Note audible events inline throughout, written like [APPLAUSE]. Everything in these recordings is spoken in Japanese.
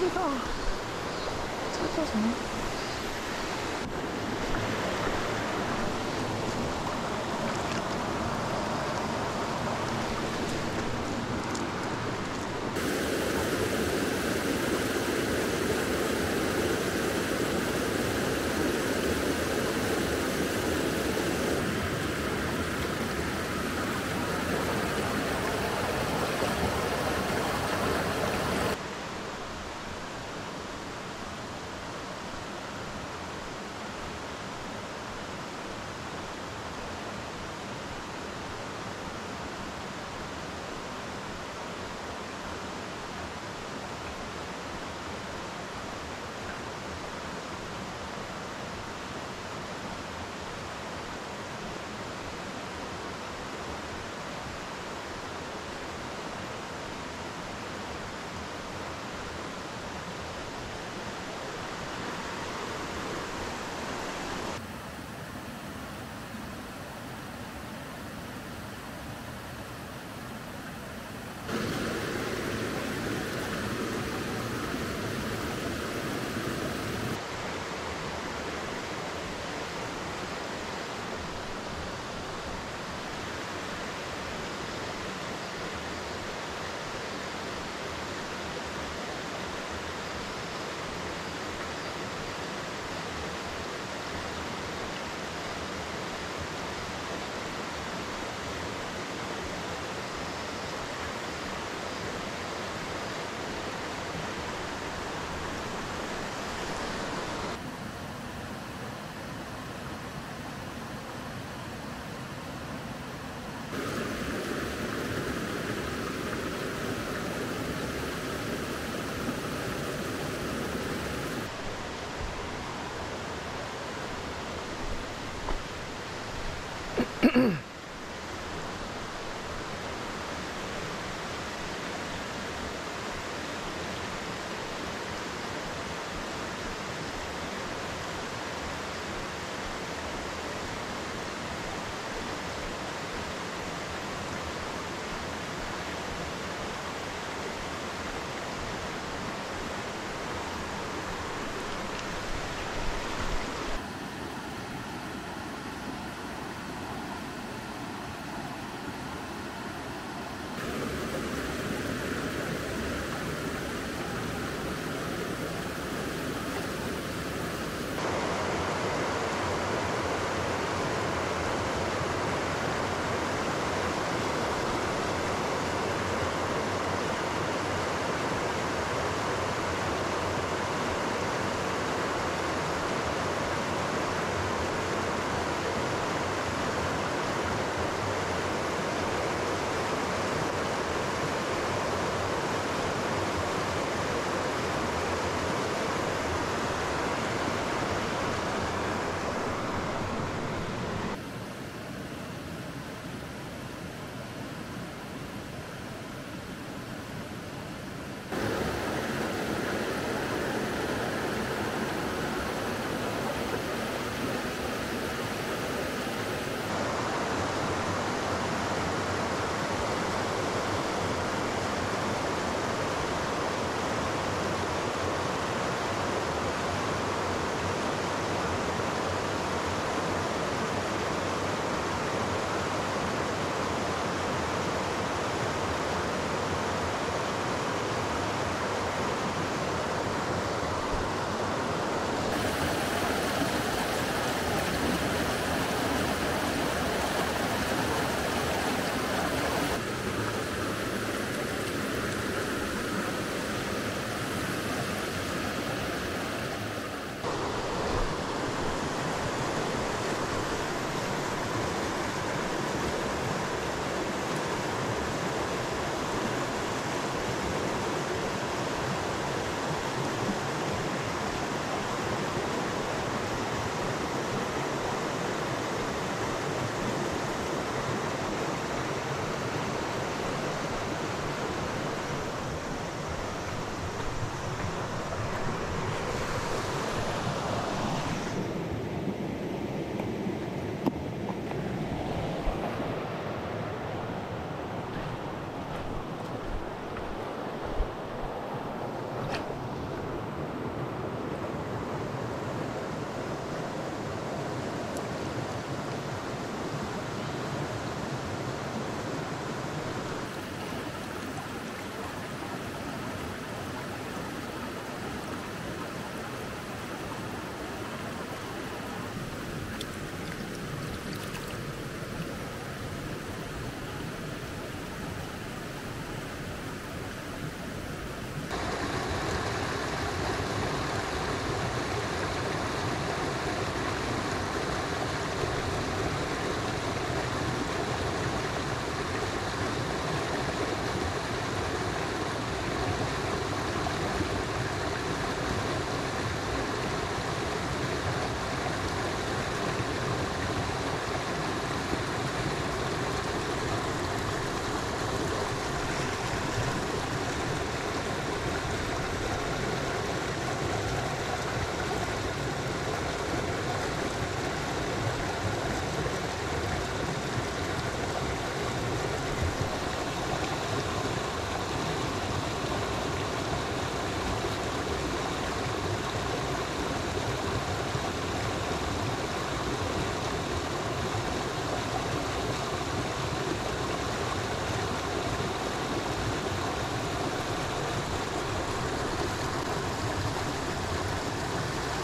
釣れた釣れた Mm-hmm. [CLEARS THROAT]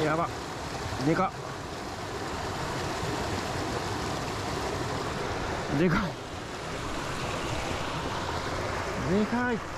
やば。でか。でかい。でかい。